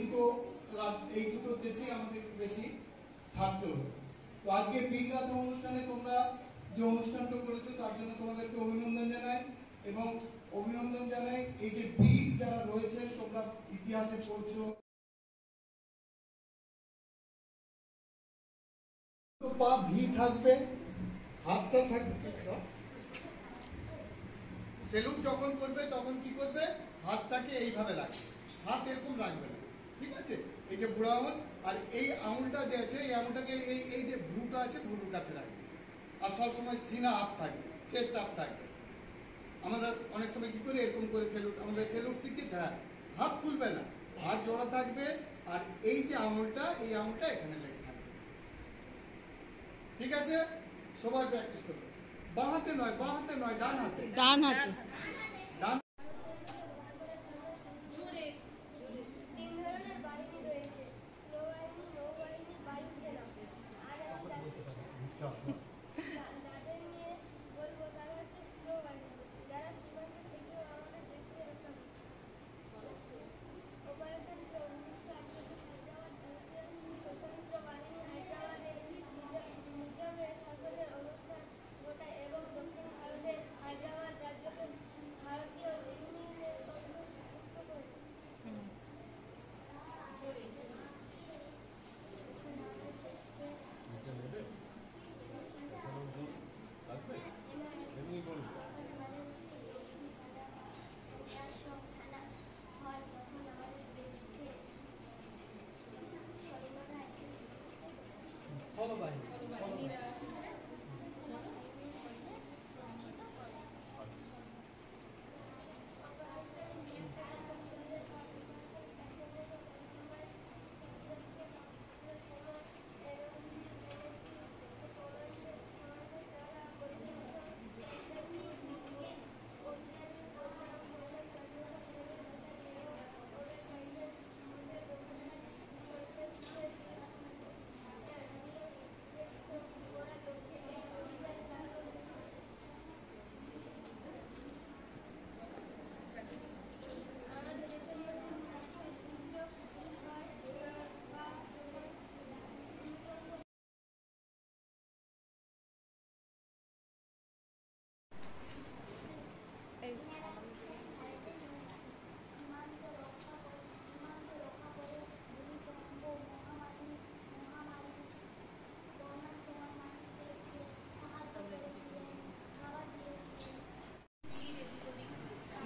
দুটো এই দুটো দেশে আমাদের বেশি থাকতে হবে। তো আজকে বিজ্ঞাত অনুষ্ঠানে তোমরা যে অনুষ্ঠানটা করেছ, তার জন্য তোমাদেরকে অভিনন্দন জানাই এবং অভিনন্দন জানাই এই যে বীর যারা রয়েছেন, তোমরা ইতিহাসে পড়ছো। পা ভি থাকবে, হাতটা থাকবে সেলুট যখন করবে, তখন কি করবে? হাতটাকে এইভাবে রাখবে। হাত এরকম রাখবে ঠিক আছে? এই যে বুড়া আঙুল, আর এই আঙুলটা যে আছে, এই আঙুলটাকে এই এই যে ভ্রুটা আছে ভ্রুর কাছে রাখবে। আর সব সময় সিনা আপ থাকবে চেস্ট আপ থাকবে আমরা অনেক সময় কি করি? এরকম করে সেলুট আমাদের সেলুট শিখেছে হ্যাঁ হাত খুলবে না। হাত জোড়া থাকবে, আর এই যে আঙুলটা, এই আঙুলটা এখানে লেগে থাকবে। ঠিক আছে? সবাই প্র্যাকটিস করবে। বাঁ হাতে নয়, বাঁ হাতে নয়, ডান হাতে। ডান হাতে।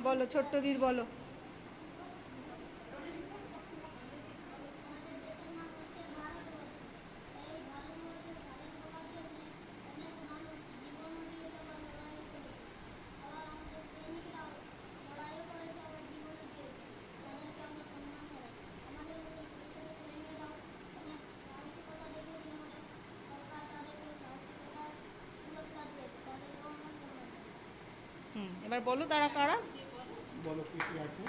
বলো ছোট্ট বীর বলো। এবার বলো তারা কারা? বলো কি কি আছে?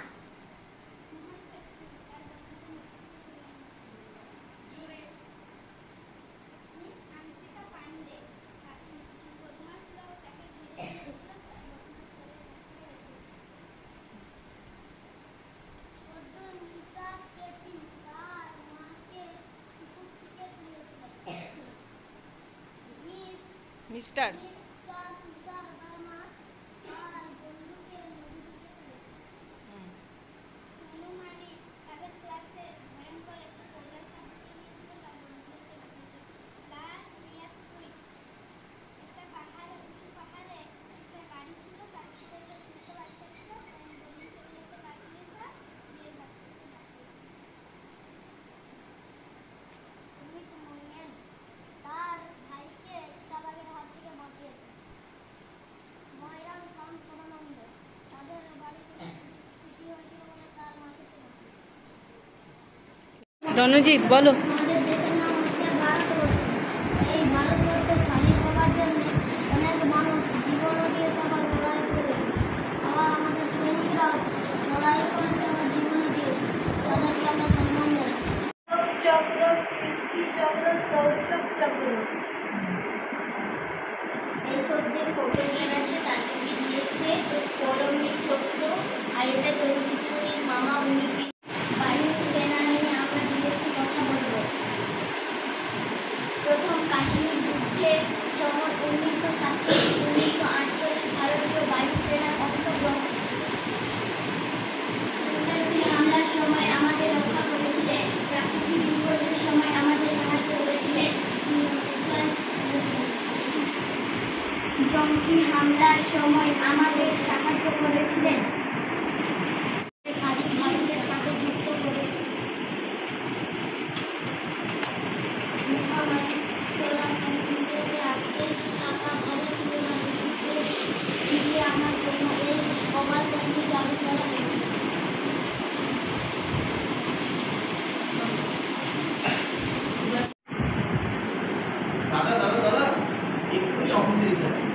মিস্টার? রণজিৎ বলো। চক্র চক্র চক্র এইসব যে জঙ্গি হামলার সময় আমাদের সাহায্য করেছিলেন স্বাধীন ভারতের সাথে যুক্ত করে মহামারী চলাকালীন বিদেশে আটকে থাকা ভারতীয় নাগরিকদের ফিরিয়ে আনার জন্য এই অপারেশনটি চালু করা হয়েছে দাদা দাদা দাদা এক্ষুনি অফিসে যেতে হবে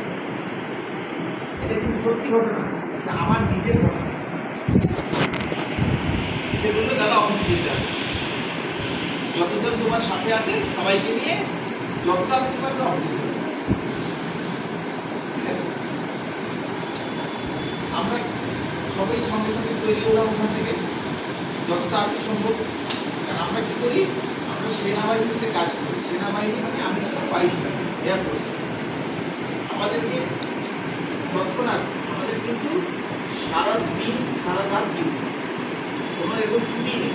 এটা কিন্তু সত্যি ঘটনা এটা আমার নিজের ঘটনা সে বলল দাদা অফিসে যেতে হবে। যতজন তোমার সাথে আছে, সবাইকে নিয়ে যত তাড়াতাড়ি পারবে অফিসে। আমরা সবাই সঙ্গে সঙ্গে তৈরি হলাম ওখান থেকে, যত তাড়াতাড়ি সম্ভব। আমরা কি করি? আমরা সেনাবাহিনীতে কাজ করি। সেনাবাহিনী মানে আমি বায়ুসেনা এয়ারফোর্স আমাদেরকে তৎক্ষণাৎ, আমাদের কিন্তু সারা দিন, সারা রাত ডিউটি কোনো এরকম ছুটি নেই।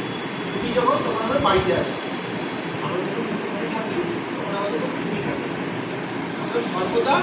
ছুটি যখন, তখন আমরা বাড়িতে আসি। আমরা যখন ছুটিতে থাকি তখন আমাদের কোনো ছুটি থাকে। আমরা সর্বদা